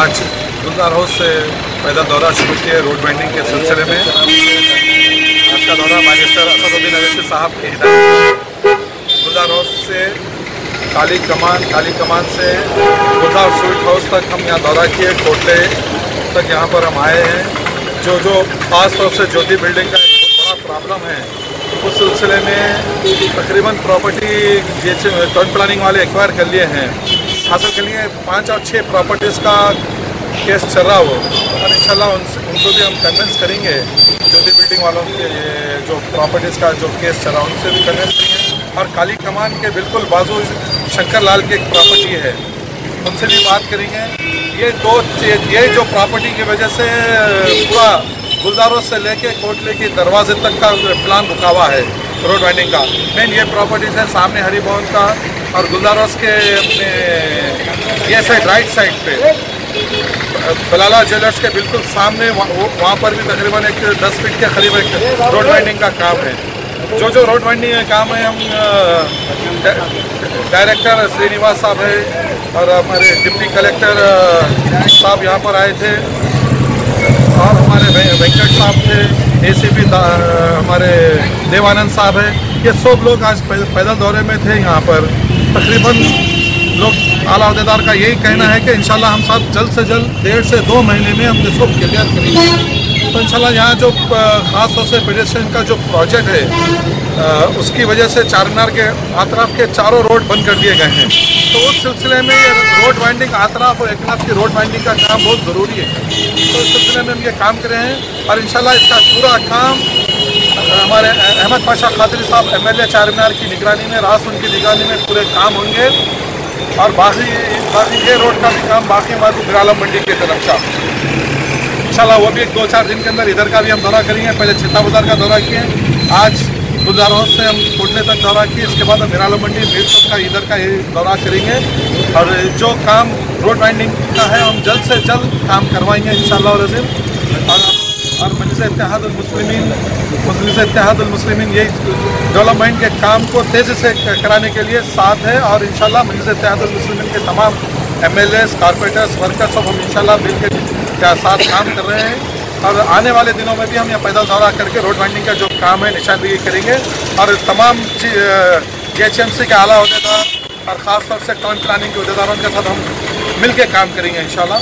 गुलजार house से पैदल दौरा शुरू किए रोड बैंडिंग के सिलसिले में। आज का दौरा मैजिस्टर असदुद्दीन अवैसी साहब के हिदायत गुलजार हाउस से काली कमान काली कमान से गुलजार स्वीट हाउस तक हम यहाँ दौरा किए, कोटले तक यहाँ पर हम आए हैं। जो जो खास तौर से ज्योति बिल्डिंग का एक बड़ा प्रॉब्लम है, उस सिलसिले में तकरीबन प्रॉपर्टी जी टाउन प्लानिंग वाले एक्वायर कर लिए हैं। हासिल के लिए पाँच और छः प्रॉपर्टीज़ का केस चल रहा हो, और उनसे उनको भी हम कन्विंस करेंगे, ज्योति बिल्डिंग वालों के जो प्रॉपर्टीज़ का जो केस चल रहा है, उनसे भी कन्विंस करेंगे। और काली कमान के बिल्कुल बाजू शंकर लाल की एक प्रॉपर्टी है, उनसे भी बात करेंगे। ये दो ये जो प्रॉपर्टी की वजह से, पूरा गुलजारों से लेके कोटले के दरवाजे तक का प्लान रुका हुआ है रोड वाइंडिंग का। मेन ये प्रॉपर्टीज़ है, सामने हरी भवन का और गुलजारोस के अपने, ये साइड राइट साइड पे। बलाला ज्वेलर्स के बिल्कुल सामने, वहाँ पर भी तकरीबन एक दस फीट के करीब एक रोड वाइंडिंग का काम है। जो जो रोड वाइंडिंग का काम है, हम डायरेक्टर श्रीनिवास साहब है और हमारे डिप्टी कलेक्टर साहब यहाँ पर आए थे। और हमारे वेंकट साहब थे एसीपी हमारे देवानंद साहब है। ये सब लोग आज पैदल दौरे में थे यहाँ पर। तकरीबन लोग आला अहदेदार का यही कहना है कि इंशाल्लाह हम साहब जल्द से जल्द, डेढ़ से दो महीने में हम इसको क्लियर करेंगे। तो इंशाल्लाह यहाँ जो ख़ास तौर से पेडिस्ट्रियन का जो प्रोजेक्ट है उसकी वजह से चारमीनार के आतराफ के चारों रोड बंद कर दिए गए हैं। तो उस सिलसिले में ये रोड वाइंडिंग आतराफ और एकनाथ की रोड वाइंडिंग का काम बहुत ज़रूरी है। तो इस सिलसिले में हम ये काम कर रहे हैं और इंशाल्लाह इसका पूरा काम हमारे अहमद पाशा खादरी साहब, एम एल ए की निगरानी में, रास उनकी निगरानी में पूरे काम होंगे। और बाकी बाकी ये रोड का भी काम बाकी हमारे बिरालम मंडी की तरफ़ का। इंशाल्लाह वो भी एक दो चार दिन के अंदर इधर का भी हम दौरा करेंगे। पहले छिता बाज़ार का दौरा किए, आज गुलजार हाउस से हम कोटले तक दौरा किए, इसके बाद हम मिराला मंडी मीर का इधर का ये दौरा करेंगे। और जो काम रोड वाइंडिंग का है, हम जल्द से जल्द काम करवाएँगे इन शाला और और मजलिस इतिहादुलमसलिमिन मजलिस इतिहादुलमसलिमिन ये डेवलपमेंट के काम को तेज़ी से कराने के लिए साथ है और इन मजलिस इतिहादुलमसलिमिन के तमाम M L As, corporators, workers सब हम इंशाल्लाह मिल के साथ काम कर रहे हैं। और आने वाले दिनों में भी हम यहाँ पैदल दौरा करके रोड वाइंडिंग का जो काम है, निशानदेही करेंगे। और तमाम जी एच एम सी के आला अहदेदार और ख़ासतौर से टाउन प्लानिंग के अहदेदारों के साथ हम मिल के काम करेंगे इन शाला